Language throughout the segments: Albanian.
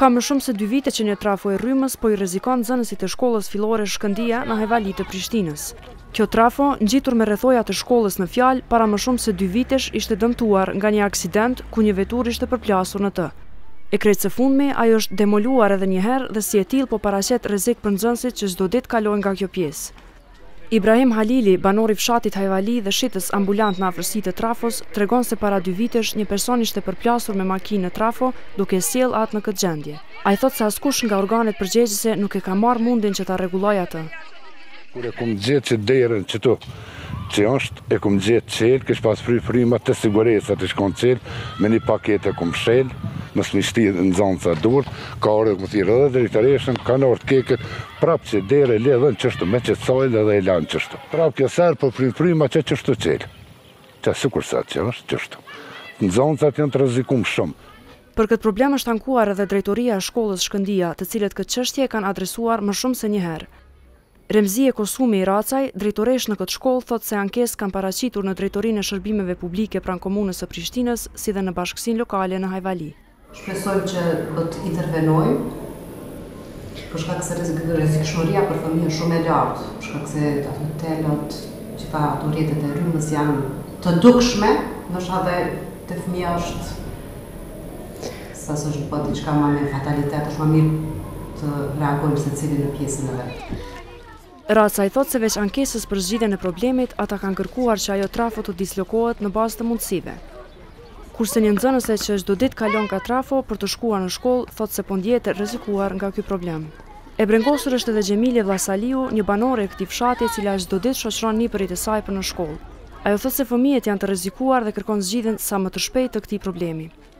Ka më shumë se dy vite që një trafo e rrymës po i rrezikon nxënësit e shkollës fillore Shkëndija në Hajvali të Prishtinës. Kjo trafo, ngjitur me rrethojat të shkollës në fjalë, para më shumë se dy vitesh ishte dëmtuar nga një aksident ku një veturë ishte përplasur në të. E krejt së fundmi, ajo është demoluar edhe një herë dhe si e tillë po paraqet rrezik për nxënësit që çdo ditë kalojnë nga kjo pjesë. Ibrahim Halili, banor i fshatit Hajvali dhe shitës ambulant në afërsi të trafos, tregon se para dy vitesh një person ishte përplasur me makinë në trafo, duke sjellë atë në këtë gjendje. Ai thotë se askush nga organet përgjegjëse nuk e ka marrë mundin që ta rregullojë atë. Kur e kum gjetë që derën qëtu që është, e kum gjetë çelë, kish pas fry fryma, te siguresa aty ish kon çelë, me një paketë e kum mshelë, mos me shti nxënësat durt, kam ardh e kum thirr edhe drejtoreshën, kanë ardh te keket, Prap qe derë e lidhën qështu me qët sojl edhe e lanë qështu. Prap kjo serë po fryn fryma qe qështu çel. Qe sikur se qe është qështu. Nxënësat janë të rrezikum shumë. Për këtë problem është ankuar edhe drejtoria e shkollës Shkëndija, të cilët këtë çështje e kanë adresuar më shumë se një herë. Remzie Kosumi Racaj, drejtoreshë në këtë shkollë, thotë se ankesë kanë paraqitur në Drejtorinë e Shërbimeve Publike pranë Komunës së Prishtinës, si dhe në Bashkësinë Lokale në Hajvali. Shpresojmë që do të intervenojnë për shkak se rrezikshmëria për fëmijë është shumë e lartë, për shkak se ato telat, gjitha ato rrjetet e rrymës janë të dukshme, ndoshta dhe te fëmija është sa s'është ba diçka ma me fatalitet, është ma mirë të reagojmë secili në pjesën e vet. Racaj thotë se veç ankesës për zgjidhjen e problemit, ata kanë kërkuar që ajo trafo të dislokohet në bazë të mundësive. Kurse një nxënëse që çdo ditë kalon ka trafo për të shkuar në shkollë, thotë se po ndihet e rrezikuar nga ky problem. E brengosur është edhe Xhemile Vllasaliu, një banore e këtij fshati e cila çdo ditë shoqëron nipërit e saj për në shkollë. Ajo thotë se fëmijët janë të rrezikuar dhe kërkon zgjidhjen sa më të shpejtë të këtij problemi.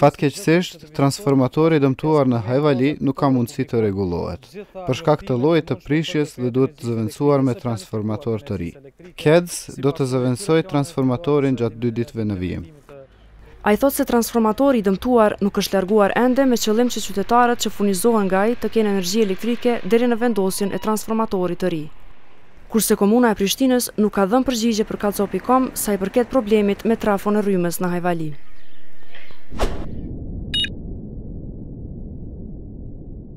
Fatkeqësisht, transformatori i dëmtuar në Hajvali nuk ka mundësi të rregullohet, për shkak të llojit të prishjes dhe duhet zëvendësuar me transformator të ri. KEDS do të zëvendësojë transformatorin gjatë dy ditëve në vijim. Ai thotë se transformatori i dëmtuar nuk është larguar ende me qëllim që qytetarët që furnizohen nga ai të kenë energji elektrike deri në vendosjen e transformatorit të ri. Kurse Komuna e Prishtinës nuk ka dhënë përgjigje për Kallxo pikë com sa i përket problemit me trafon e rrymës në Hajvali.